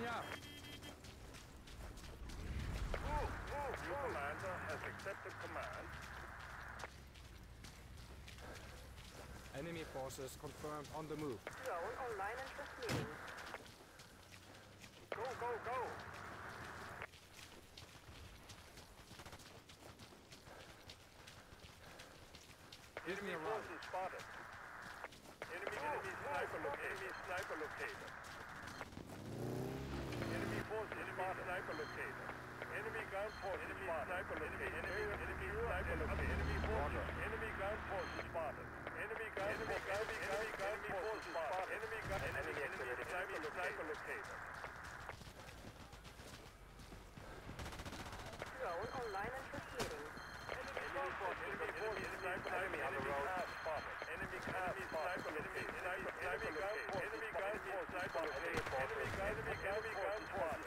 me up. Move, move. Commander has accepted command. Enemy forces confirmed on the move. Zone online and transmitting. Go, go, go! Give enemy me a run. Enemy, oh, enemy, oh, sniper oh. located. Enemy sniper located. sniper located. Enemy ground forces spotted. Sniper located. Enemy sniper located. Enemy forces. Enemy ground forces spotted. Enemy ground enemy ground enemy ground forces spotted. Enemy ground enemy enemy sniper sniper located. Drone online and proceeding. Enemy forces. Enemy forces. Sniper enemy on the road. Spotted. Enemy enemy sniper located. Enemy sniper enemy ground forces. Enemy ground forces spotted. Enemy ground enemy ground forces spotted.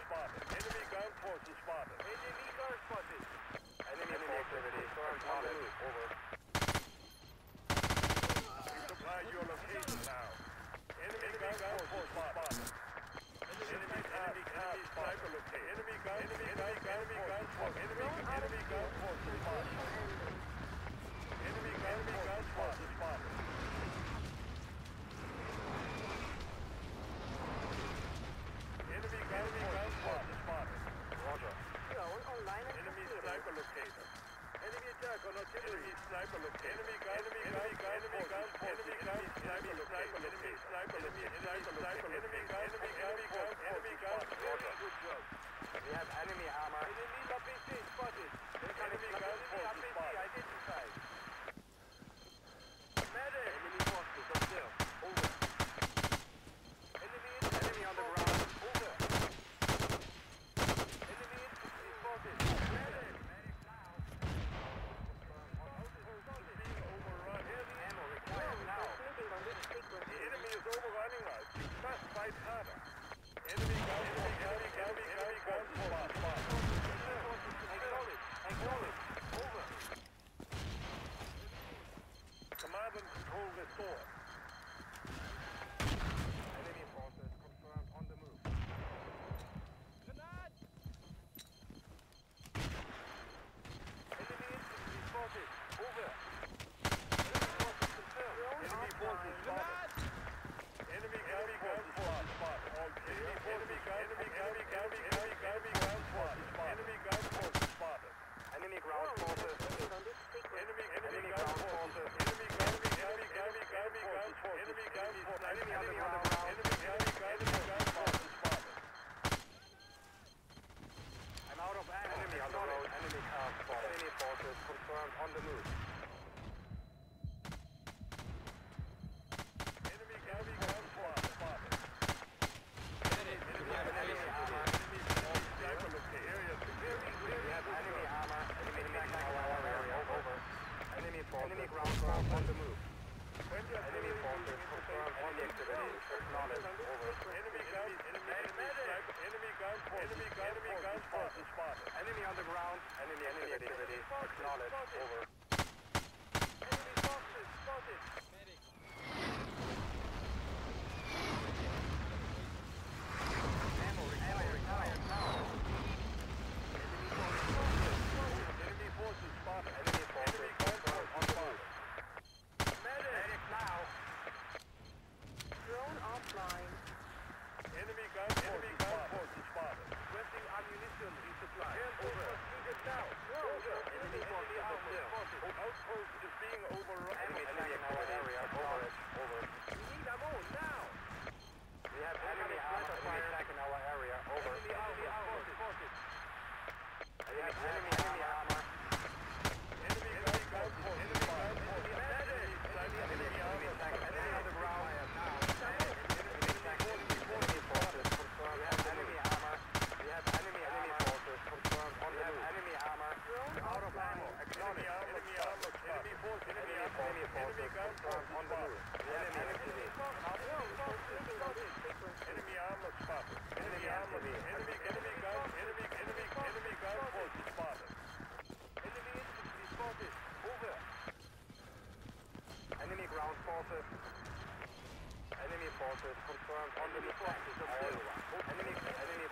Enemy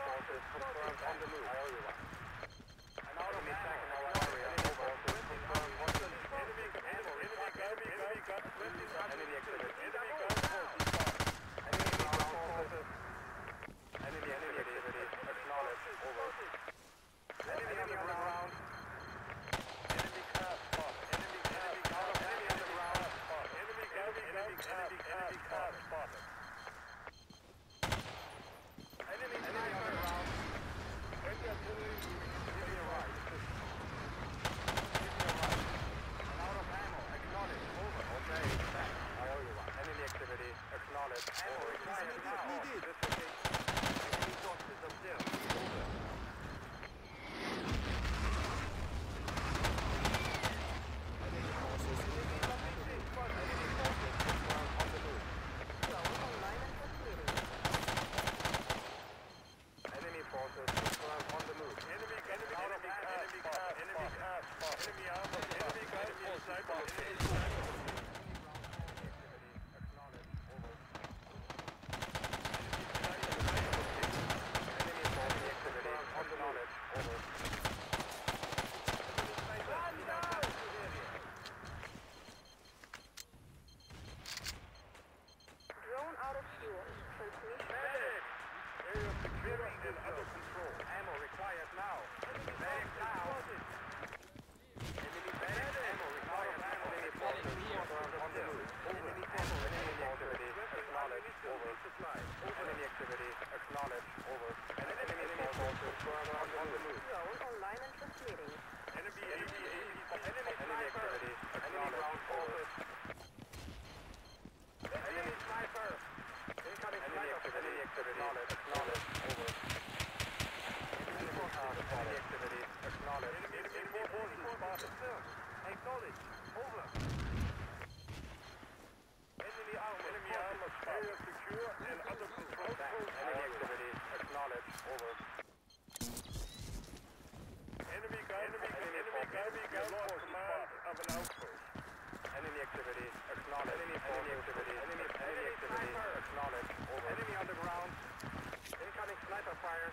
forces confirmed on the move. of an outpost. Enemy activity acknowledged. Enemy, enemy activity. Enemy, enemy activity acknowledged. Over. Enemy on the ground. Incoming sniper fire.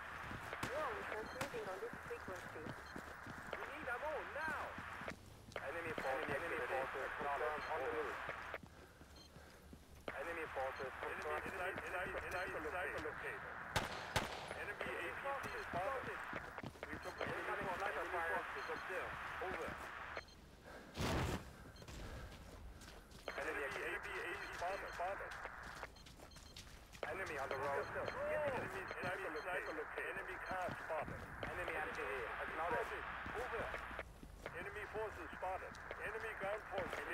Drones are cruising on this frequency. We need ammo now. Enemy forces. Enemy forces acknowledged. On the move. Enemy forces. Enemy sniper located. 破解。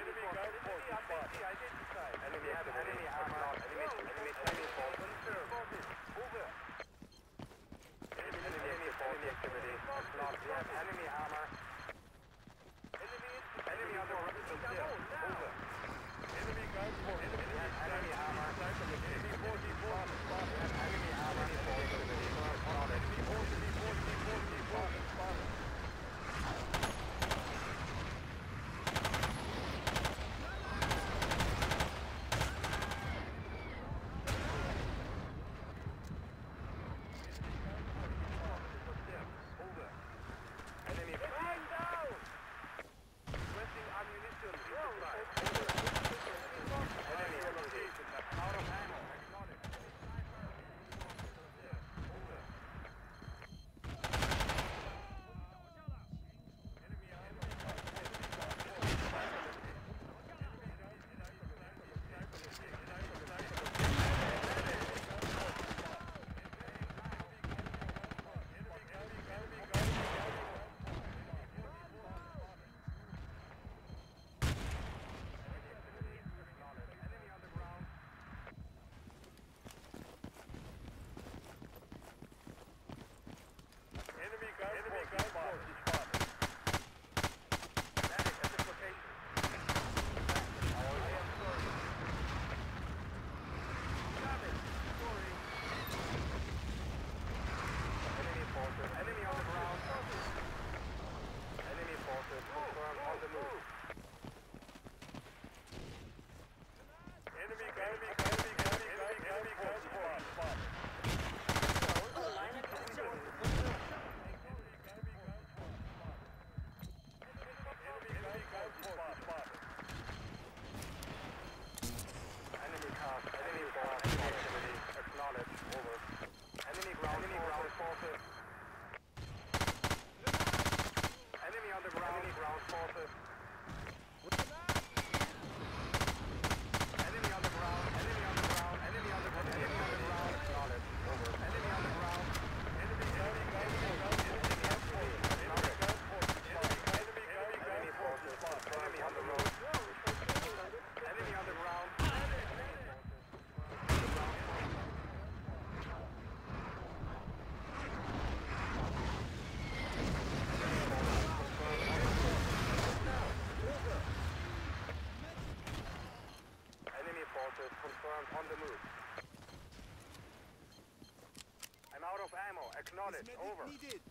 I'm out of ammo. Acknowledge. Over. Needed.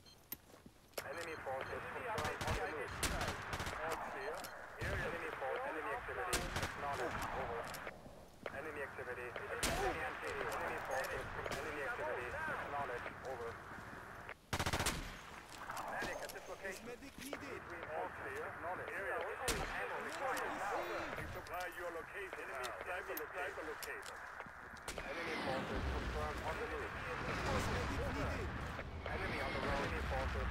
Enemy forces confirmed on the move. All clear. Here enemy force. Enemy activity. Acknowledge. Over. Enemy activity. Enemy activity. Enemy forces. Enemy activity. Acknowledge. Over. Medic at this location. Medic needed. All clear. Acknowledge. Area ammo required. Resupply your location. Enemy sniper located. Enemy on the road,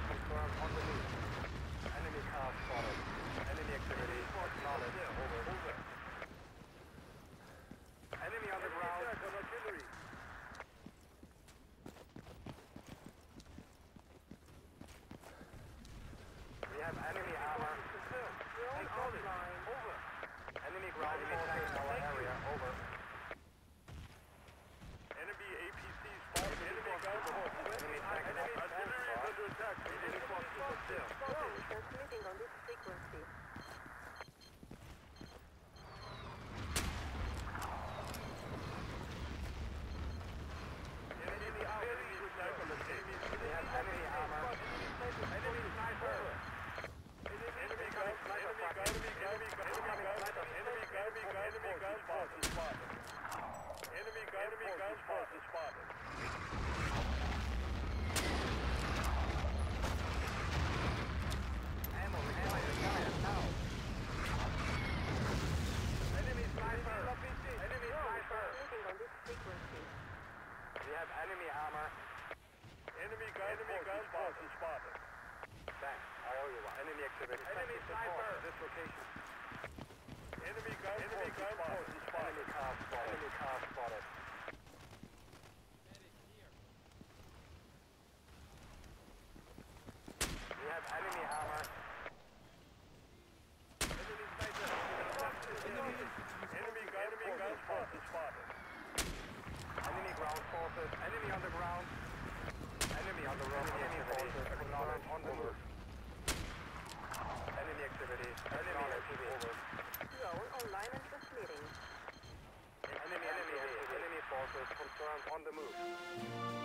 confirmed on the move. Enemy car spotted. Yeah. Enemy sniper. This location. Enemy gun. Enemy gun. Enemy car spotted. Enemy car spotted. We have enemy hammer. Enemy sniper. Enemy enemy gun. Enemy gun spotted. Spotted. Enemy ground forces. Enemy on the ground. Enemy on the roof. Enemy forces. On the roof. Enemy activity. Enemy activity. Over. UAV online and transmitting. Enemy, enemy, enemy, enemy forces confirmed on the move.